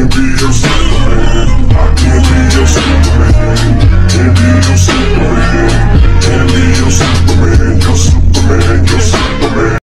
can be